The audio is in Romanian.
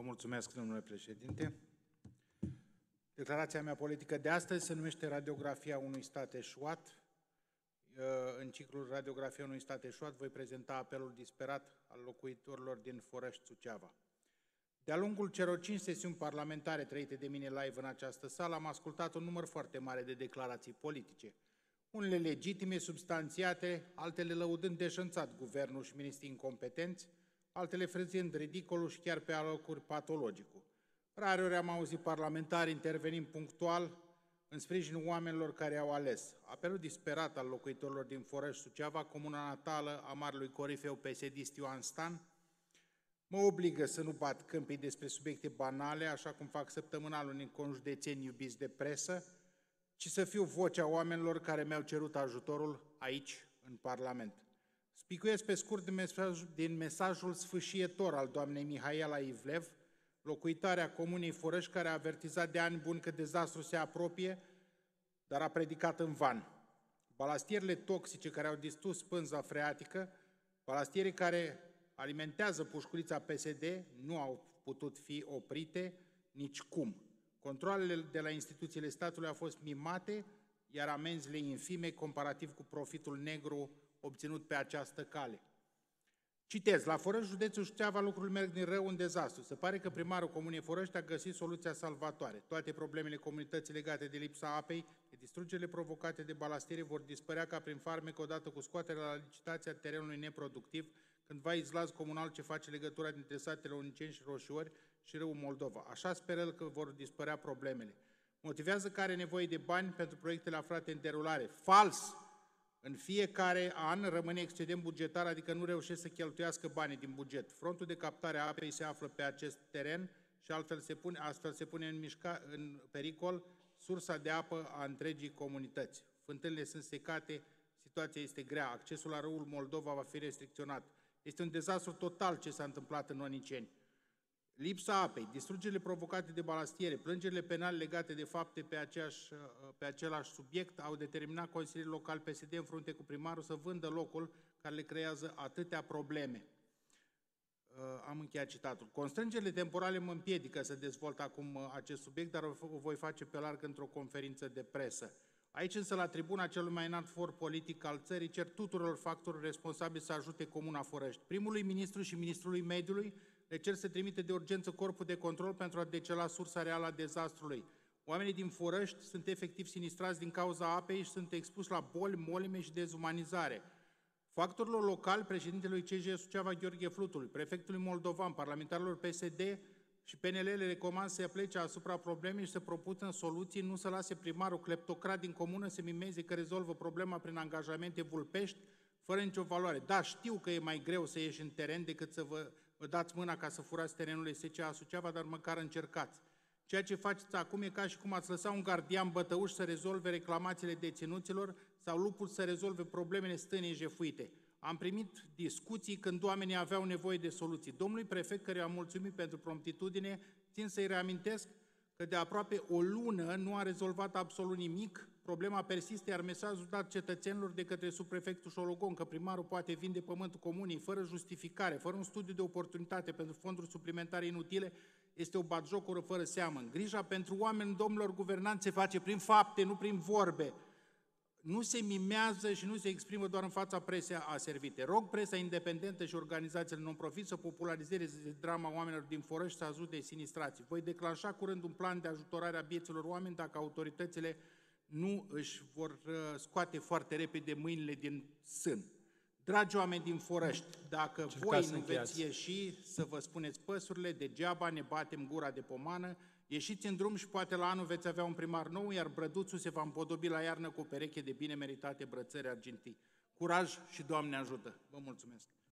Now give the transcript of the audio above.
Vă mulțumesc, domnule președinte. Declarația mea politică de astăzi se numește Radiografia unui stat eșuat. În ciclul Radiografia unui stat eșuat voi prezenta apelul disperat al locuitorilor din Forăști, Suceava. De-a lungul celor cinci sesiuni parlamentare trăite de mine live în această sală, am ascultat un număr foarte mare de declarații politice. Unele legitime, substanțiate, altele lăudând deșănțat guvernul și ministrii incompetenți, altele frăzind ridicolul și chiar pe alocuri patologicul. Rareori am auzit parlamentari intervenind punctual în sprijinul oamenilor care au ales. Apelul disperat al locuitorilor din Forăș Suceava, comuna natală a marelui corifeu psd Ioan Stan, mă obligă să nu bat câmpii despre subiecte banale, așa cum fac săptămânal unii conjudețeni iubiți de presă, ci să fiu vocea oamenilor care mi-au cerut ajutorul aici, în Parlament. Spicuiesc pe scurt din, mesaj, din mesajul sfâșietor al doamnei Mihaela Ivlev, locuitoarea comunei Furăș, care a avertizat de ani buni că dezastru se apropie, dar a predicat în van. Balastierele toxice care au distrus pânza freatică, balastierii care alimentează pușculița PSD, nu au putut fi oprite nici cum. Controlele de la instituțiile statului au fost mimate, iar amenziile infime comparativ cu profitul negru obținut pe această cale. Citez, la Forăști, județul Șteava, lucrurile merg din rău în dezastru. Se pare că primarul Comunei Forăști a găsit soluția salvatoare. Toate problemele comunității legate de lipsa apei, de distrugerile provocate de balastiere vor dispărea ca prin farmec odată cu scoaterea la licitația terenului neproductiv, când va izlaz comunal ce face legătura dintre satele Uniceni și Roșiori și râul Moldova. Așa speră el că vor dispărea problemele. Motivează că are nevoie de bani pentru proiectele aflate în derulare. Fals! În fiecare an rămâne excedent bugetar, adică nu reușește să cheltuiască banii din buget. Frontul de captare a apei se află pe acest teren și altfel se pune, astfel se pune în, mișca, în pericol sursa de apă a întregii comunități. Fântânile sunt secate, situația este grea, accesul la râul Moldova va fi restricționat. Este un dezastru total ce s-a întâmplat în Oniceni. Lipsa apei, distrugerile provocate de balastiere, plângerile penale legate de fapte pe, aceeași, pe același subiect au determinat Consiliul Local PSD în frunte cu primarul să vândă locul care le creează atâtea probleme. Uh, am încheiat citatul. Constrângerile temporale mă împiedică să dezvolt acum uh, acest subiect, dar o voi face pe larg într-o conferință de presă. Aici însă, la tribuna celui mai înalt for politic al țării, cer tuturor factorilor responsabili să ajute Comuna Forăști. Primului ministru și ministrului mediului le cer să trimite de urgență corpul de control pentru a decela sursa reală a dezastrului. Oamenii din Forăști sunt efectiv sinistrați din cauza apei și sunt expuși la boli, molime și dezumanizare. Factorilor locali, președintelui CJ Suceava Gheorghe Flutului, prefectului Moldovan, parlamentarilor PSD și PNL le recomand să plece asupra problemei și să propună soluții, nu să lase primarul cleptocrat din comună să mimeze că rezolvă problema prin angajamente vulpești, fără nicio valoare. Da, știu că e mai greu să ieși în teren decât să vă vă dați mâna ca să furați terenul SCA Suceava, dar măcar încercați. Ceea ce faceți acum e ca și cum ați lăsa un gardian bătăuș să rezolve reclamațiile deținuților sau lupul să rezolve problemele stânii jefuite. Am primit discuții când oamenii aveau nevoie de soluții. Domnului prefect, care am mulțumit pentru promptitudine, țin să-i reamintesc că de aproape o lună nu a rezolvat absolut nimic, problema persistă, iar mesajul dat cetățenilor de către subprefectul Șologon că primarul poate vinde pământul comunii fără justificare, fără un studiu de oportunitate pentru fonduri suplimentare inutile, este o batjocură fără seamă. Grija pentru oameni, domnilor guvernanți, se face prin fapte, nu prin vorbe nu se mimează și nu se exprimă doar în fața presei a servite. Rog presa independentă și organizațiile non-profit să popularizeze drama oamenilor din Forăști să ajute sinistrații. Voi declanșa curând un plan de ajutorare a vieților oameni dacă autoritățile nu își vor uh, scoate foarte repede mâinile din sân. Dragi oameni din Forăști, dacă Cercați voi nu veți ieși să vă spuneți păsurile, degeaba ne batem gura de pomană, Ieșiți în drum și poate la anul veți avea un primar nou, iar brăduțul se va împodobi la iarnă cu o pereche de bine meritate brățări argintii. Curaj și Doamne ajută! Vă mulțumesc!